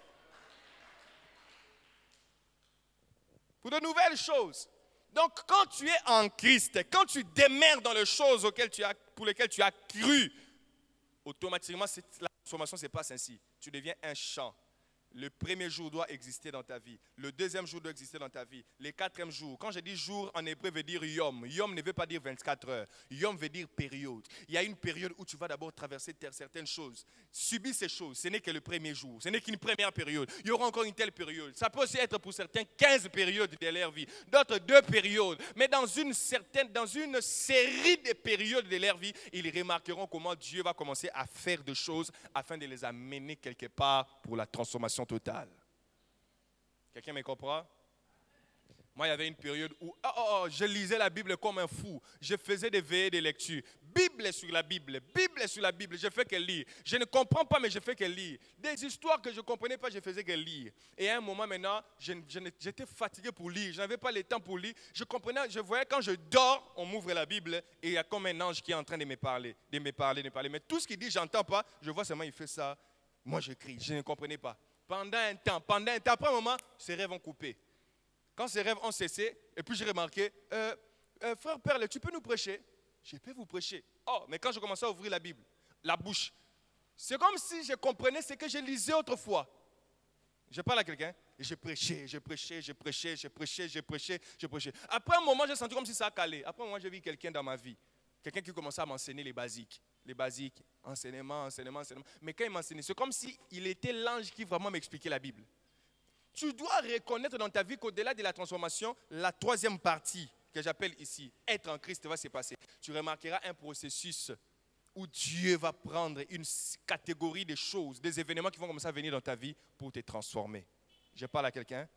Pour de nouvelles choses. Donc quand tu es en Christ, quand tu demeures dans les choses pour lesquelles tu as cru, automatiquement, la transformation se passe ainsi. Tu deviens un champ. Le premier jour doit exister dans ta vie. Le deuxième jour doit exister dans ta vie. Le quatrième jour. Quand je dis jour, en hébreu veut dire yom. Yom ne veut pas dire 24 heures. Yom veut dire période. Il y a une période où tu vas d'abord traverser certaines choses. Subir ces choses. Ce n'est que le premier jour. Ce n'est qu'une première période. Il y aura encore une telle période. Ça peut aussi être pour certains 15 périodes de leur vie. D'autres deux périodes. Mais dans une certaine, dans une série de périodes de leur vie, ils remarqueront comment Dieu va commencer à faire des choses afin de les amener quelque part pour la transformation totale. Quelqu'un me comprend? Moi, il y avait une période où oh, oh, oh, je lisais la Bible comme un fou. Je faisais des veillées de lecture. Bible sur la Bible. Bible sur la Bible. Je fais que lire. Je ne comprends pas, mais je fais que lire. Des histoires que je ne comprenais pas, je faisais que lire. Et à un moment maintenant, j'étais fatigué pour lire. Je n'avais pas le temps pour lire. Je comprenais, je voyais quand je dors, on m'ouvre la Bible et il y a comme un ange qui est en train de me parler, de me parler, de me parler. Mais tout ce qu'il dit, j'entends pas. Je vois seulement il fait ça. Moi, je crie. Je ne comprenais pas. Pendant un temps, pendant un temps, après un moment, ces rêves ont coupé. Quand ces rêves ont cessé, et puis j'ai remarqué, euh, euh, frère Perle, tu peux nous prêcher? Je peux vous prêcher. Oh, mais quand je commençais à ouvrir la Bible, la bouche, c'est comme si je comprenais ce que je lisais autrefois. Je parle à quelqu'un, et je prêchais, je prêchais, je prêchais, je prêchais, je prêchais, je prêchais. Après un moment, j'ai senti comme si ça a calé. Après un moment, j'ai vu quelqu'un dans ma vie. Quelqu'un qui commençait à m'enseigner les basiques. Les basiques, enseignement, enseignement, enseignement. Mais quand il m'enseignait, c'est comme s'il était l'ange qui vraiment m'expliquait la Bible. Tu dois reconnaître dans ta vie qu'au-delà de la transformation, la troisième partie que j'appelle ici, être en Christ, va se passer. Tu remarqueras un processus où Dieu va prendre une catégorie de choses, des événements qui vont commencer à venir dans ta vie pour te transformer. Je parle à quelqu'un.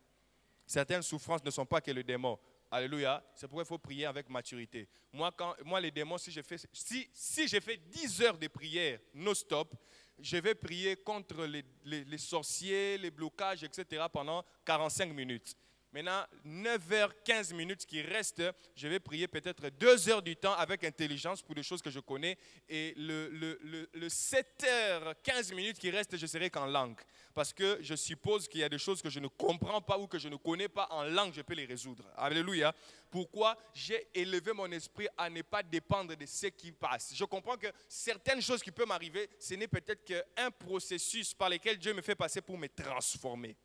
Certaines souffrances ne sont pas que le démon. Alléluia. C'est pourquoi il faut prier avec maturité. Moi, quand, moi les démons, si j'ai fait, si, si fait 10 heures de prière non-stop, je vais prier contre les, les, sorciers, les blocages, etc. pendant 45 minutes. Maintenant, 9h15 minutes qui restent, je vais prier peut-être 2 heures du temps avec intelligence pour des choses que je connais. Et le, le, le 7h15 minutes qui restent, je serai qu'en langue. Parce que je suppose qu'il y a des choses que je ne comprends pas ou que je ne connais pas en langue, je peux les résoudre. Alléluia. Pourquoi j'ai élevé mon esprit à ne pas dépendre de ce qui passe? Je comprends que certaines choses qui peuvent m'arriver, ce n'est peut-être qu'un processus par lequel Dieu me fait passer pour me transformer.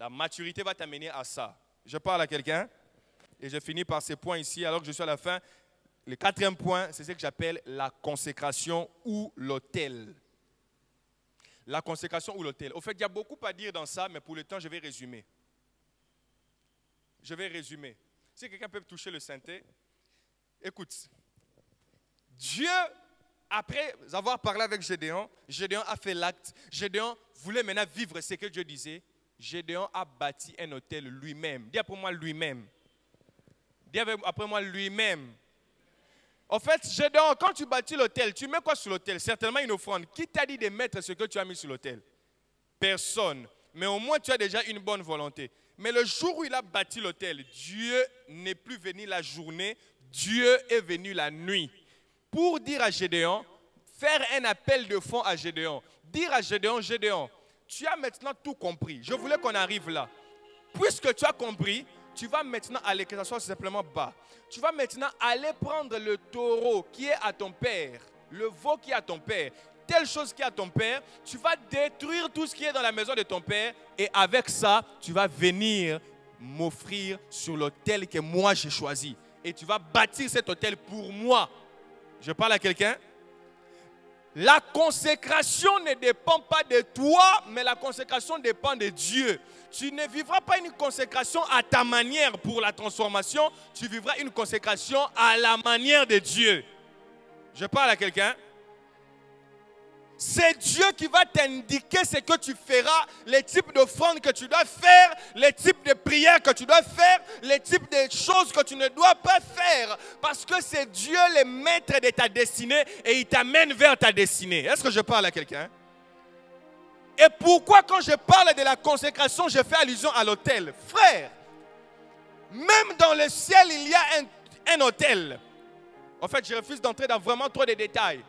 La maturité va t'amener à ça. Je parle à quelqu'un et je finis par ces points ici alors que je suis à la fin. Le quatrième point, c'est ce que j'appelle la consécration ou l'autel. La consécration ou l'autel. Au fait, il y a beaucoup à dire dans ça, mais pour le temps, je vais résumer. Je vais résumer. Si quelqu'un peut toucher le synthé, écoute. Dieu, après avoir parlé avec Gédéon, Gédéon a fait l'acte. Gédéon voulait maintenant vivre ce que Dieu disait. Gédéon a bâti un hôtel lui-même. Dis après moi lui-même. Dis après moi lui-même. En fait, Gédéon, quand tu bâtis l'hôtel, tu mets quoi sur l'hôtel? Certainement une offrande. Qui t'a dit de mettre ce que tu as mis sur l'hôtel? Personne. Mais au moins, tu as déjà une bonne volonté. Mais le jour où il a bâti l'hôtel, Dieu n'est plus venu la journée, Dieu est venu la nuit. Pour dire à Gédéon, faire un appel de fond à Gédéon, dire à Gédéon, Gédéon, tu as maintenant tout compris. Je voulais qu'on arrive là. Puisque tu as compris, tu vas maintenant aller, que ce soit simplement bas, tu vas maintenant aller prendre le taureau qui est à ton père, le veau qui est à ton père, telle chose qui est à ton père, tu vas détruire tout ce qui est dans la maison de ton père et avec ça, tu vas venir m'offrir sur l'autel que moi j'ai choisi. Et tu vas bâtir cet autel pour moi. Je parle à quelqu'un? La consécration ne dépend pas de toi, mais la consécration dépend de Dieu. Tu ne vivras pas une consécration à ta manière pour la transformation, tu vivras une consécration à la manière de Dieu. Je parle à quelqu'un c'est Dieu qui va t'indiquer ce que tu feras, les types d'offrandes que tu dois faire, les types de prières que tu dois faire, les types de choses que tu ne dois pas faire. Parce que c'est Dieu le maître de ta destinée et il t'amène vers ta destinée. Est-ce que je parle à quelqu'un? Et pourquoi quand je parle de la consécration, je fais allusion à l'autel? Frère, même dans le ciel, il y a un, un hôtel. En fait, je refuse d'entrer dans vraiment trop de détails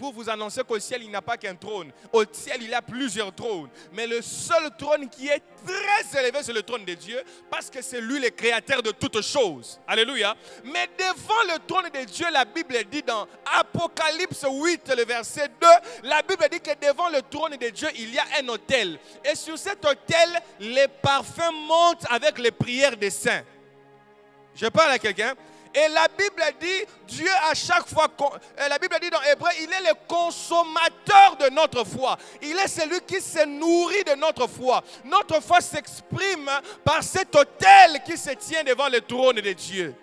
pour vous annoncer qu'au ciel, il n'y a pas qu'un trône. Au ciel, il y a plusieurs trônes. Mais le seul trône qui est très élevé, c'est le trône de Dieu, parce que c'est lui le créateur de toutes choses. Alléluia. Mais devant le trône de Dieu, la Bible dit dans Apocalypse 8, le verset 2, la Bible dit que devant le trône de Dieu, il y a un autel. Et sur cet autel, les parfums montent avec les prières des saints. Je parle à quelqu'un. Et la Bible dit, Dieu à chaque fois, euh, la Bible dit dans Hébreu, il est le consommateur de notre foi. Il est celui qui se nourrit de notre foi. Notre foi s'exprime par cet autel qui se tient devant le trône de Dieu.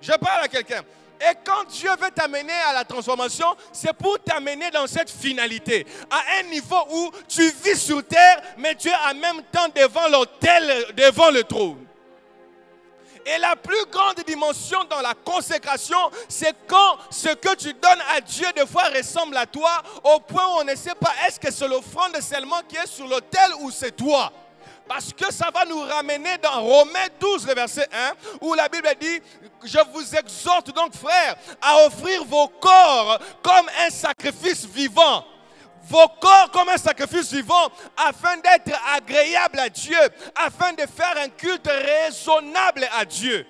Je parle à quelqu'un. Et quand Dieu veut t'amener à la transformation, c'est pour t'amener dans cette finalité, à un niveau où tu vis sur terre, mais tu es en même temps devant l'autel, devant le trône. Et la plus grande dimension dans la consécration, c'est quand ce que tu donnes à Dieu de fois ressemble à toi, au point où on ne sait pas est-ce que c'est l'offrande seulement qui est sur l'autel ou c'est toi? Parce que ça va nous ramener dans Romains 12, le verset 1, où la Bible dit, je vous exhorte donc frères à offrir vos corps comme un sacrifice vivant vos corps comme un sacrifice vivant afin d'être agréable à Dieu, afin de faire un culte raisonnable à Dieu.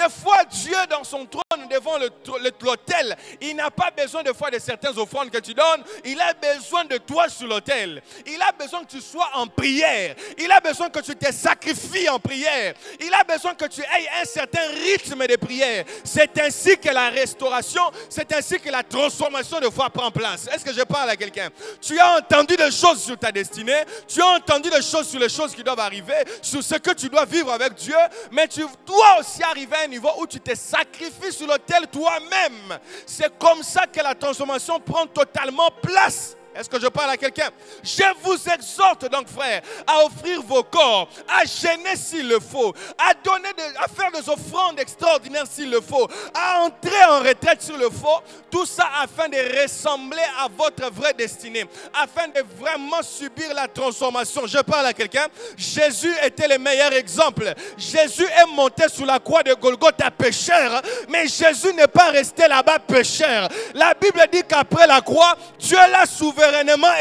Des fois, Dieu, dans son trône, devant l'autel, il n'a pas besoin de faire de certaines offrandes que tu donnes. Il a besoin de toi sur l'autel. Il a besoin que tu sois en prière. Il a besoin que tu te sacrifies en prière. Il a besoin que tu aies un certain rythme de prière. C'est ainsi que la restauration, c'est ainsi que la transformation de foi prend place. Est-ce que je parle à quelqu'un? Tu as entendu des choses sur ta destinée. Tu as entendu des choses sur les choses qui doivent arriver, sur ce que tu dois vivre avec Dieu. Mais tu dois aussi arriver à un niveau où tu te sacrifies sur l'autel toi-même. C'est comme ça que la transformation prend totalement place. Est-ce que je parle à quelqu'un? Je vous exhorte donc, frère, à offrir vos corps, à gêner s'il le faut, à donner, à faire des offrandes extraordinaires s'il le faut, à entrer en retraite s'il le faut. Tout ça afin de ressembler à votre vraie destinée, afin de vraiment subir la transformation. Je parle à quelqu'un. Jésus était le meilleur exemple. Jésus est monté sur la croix de Golgotha pécheur, mais Jésus n'est pas resté là-bas pécheur. La Bible dit qu'après la croix, Dieu l'a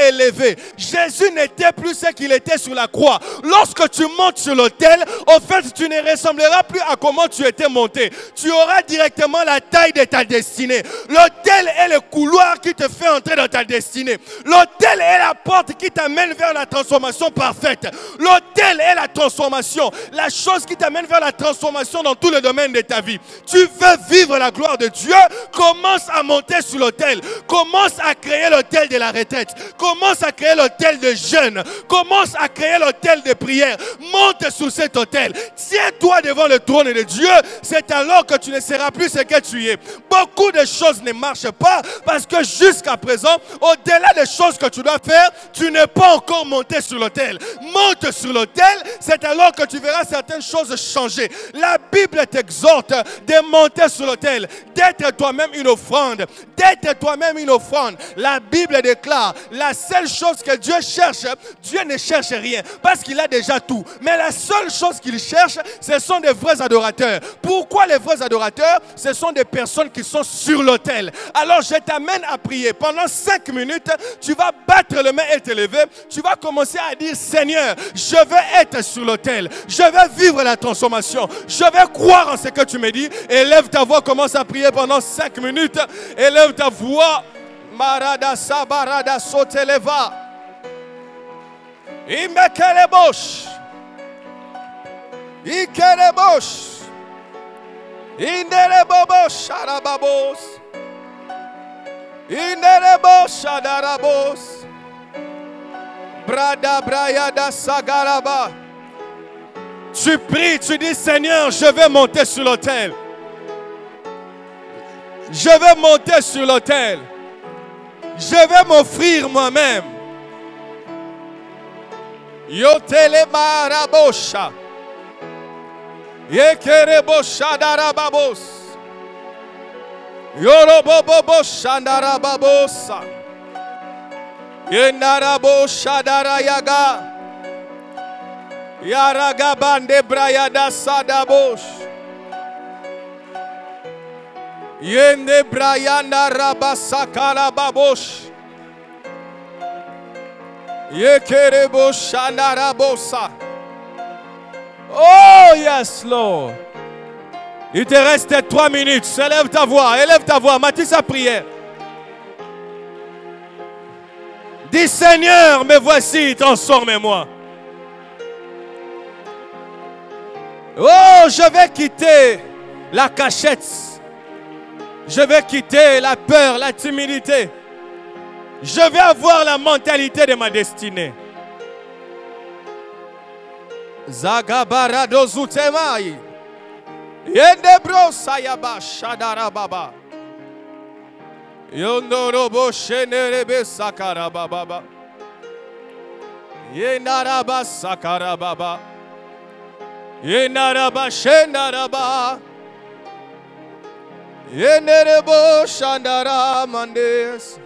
élevé. Jésus n'était plus ce qu'il était sur la croix. Lorsque tu montes sur l'autel, au fait, tu ne ressembleras plus à comment tu étais monté. Tu auras directement la taille de ta destinée. L'autel est le couloir qui te fait entrer dans ta destinée. L'autel est la porte qui t'amène vers la transformation parfaite. L'autel est la transformation, la chose qui t'amène vers la transformation dans tous les domaines de ta vie. Tu veux vivre la gloire de Dieu, commence à monter sur l'autel. Commence à créer l'autel de la retraite. Commence à créer l'autel de jeûne. Commence à créer l'autel de prière. Monte sur cet autel. Tiens-toi devant le trône de Dieu. C'est alors que tu ne seras plus ce que tu es. Beaucoup de choses ne marchent pas parce que jusqu'à présent, au-delà des choses que tu dois faire, tu n'es pas encore monté sur l'autel. Monte sur l'autel, c'est alors que tu verras certaines choses changer. La Bible t'exhorte de monter sur l'autel, d'être toi-même une offrande, d'être toi-même une offrande. La Bible déclare, la seule chose que Dieu cherche, Dieu ne cherche rien parce qu'il a déjà tout. Mais la seule chose qu'il cherche, ce sont des vrais adorateurs. Pourquoi les vrais adorateurs? Ce sont des personnes qui sont sur l'autel. Alors je t'amène à prier. Pendant cinq minutes, tu vas battre le main et te lever. Tu vas commencer à dire, Seigneur, je veux être sur l'autel. Je veux vivre la transformation. Je vais croire en ce que tu me dis. Élève ta voix, commence à prier pendant cinq minutes. Élève ta voix. Marada sabarada soteleva. Imekelebosh. Ikelebosh. Inderebobosh arababos. Inderebosh adarabos. Brada brayada sagaraba. Tu pries, tu dis Seigneur, je vais monter sur l'autel. Je vais monter sur l'autel. Je vais m'offrir moi-même. Yotele marabosha. Yekerebosha darababos. Yorobobobosha darababosa. Yenarabosha darayaga. Yaragabande brayada sadabosh. Yende brayanda. Yekerebo. Oh yes, Lord. Il te reste trois minutes. Élève ta voix, élève ta voix. Mathis sa prière. Dis Seigneur, me voici, transformez-moi. Oh, je vais quitter la cachette. Je vais quitter la peur, la timidité. Je vais avoir la mentalité de ma destinée. Zagabarado zutemai. Yendebro sayaba shadarababa. Yondorobo shenerebe sakarababa. Yenaraba sakarababa. Yenaraba shenaraba. Yenerebo shandara mandes.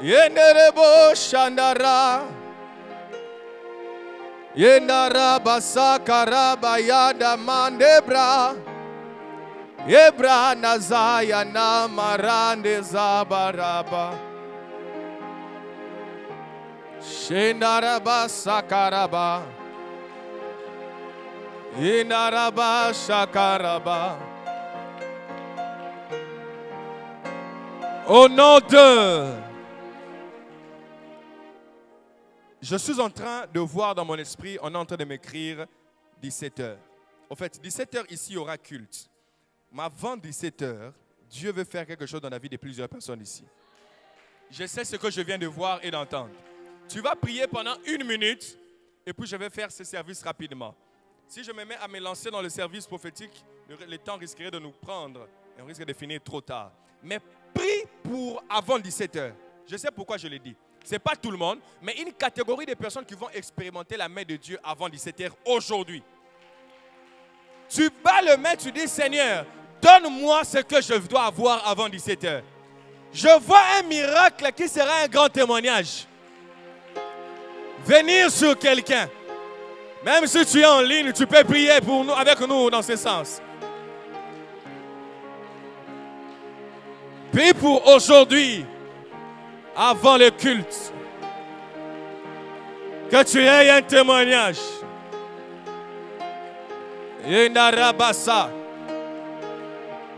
Yenerebo shandara. Yenaraba sakaraba yada mandebra. Yebra nazaya na marande zabaraba. Shenaraba sakaraba. Inaraba shakaraba. Au nom de... Je suis en train de voir dans mon esprit, on est en train de m'écrire 17 heures. En fait, 17 heures ici, il y aura culte. Mais avant 17 heures, Dieu veut faire quelque chose dans la vie de plusieurs personnes ici. Je sais ce que je viens de voir et d'entendre. Tu vas prier pendant une minute et puis je vais faire ce service rapidement. Si je me mets à me lancer dans le service prophétique, le temps risquerait de nous prendre et on risque de finir trop tard. Mais prie pour avant 17 heures. Je sais pourquoi je le dis. Ce n'est pas tout le monde, mais une catégorie de personnes qui vont expérimenter la main de Dieu avant 17 heures aujourd'hui. Tu bats le main, tu dis Seigneur, donne-moi ce que je dois avoir avant 17 heures. Je vois un miracle qui sera un grand témoignage. Venir sur quelqu'un. Même si tu es en ligne, tu peux prier pour nous, avec nous dans ce sens. Puis pour aujourd'hui, avant le culte, que tu aies un témoignage. Yendarabasa.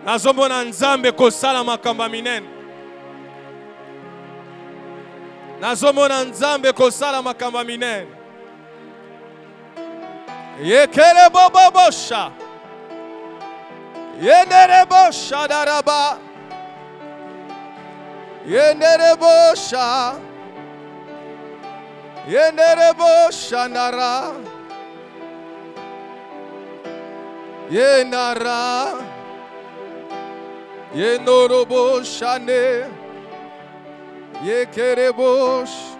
nazomona nzambe kosala makambo minene nazomona nzambe kosala makambo minene yekele bobobosha yenderebosha. Yenderebosha ndara yendara yendoroboshane yekerebosh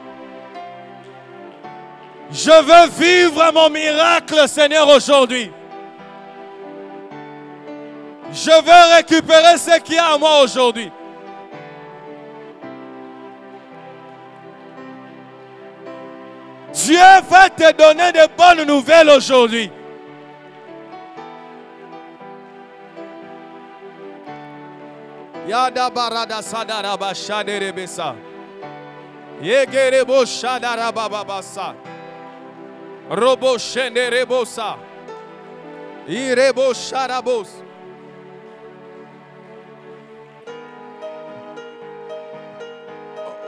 je veux vivre mon miracle, Seigneur, aujourd'hui. Je veux récupérer ce qu'il y a à moi aujourd'hui. Dieu va te donner de bonnes nouvelles aujourd'hui. Yada barada sadaraba shaderebesa. Yegerebo shadarabababasa. Robo shenderebosa. Irebo sharabos.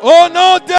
Au nom de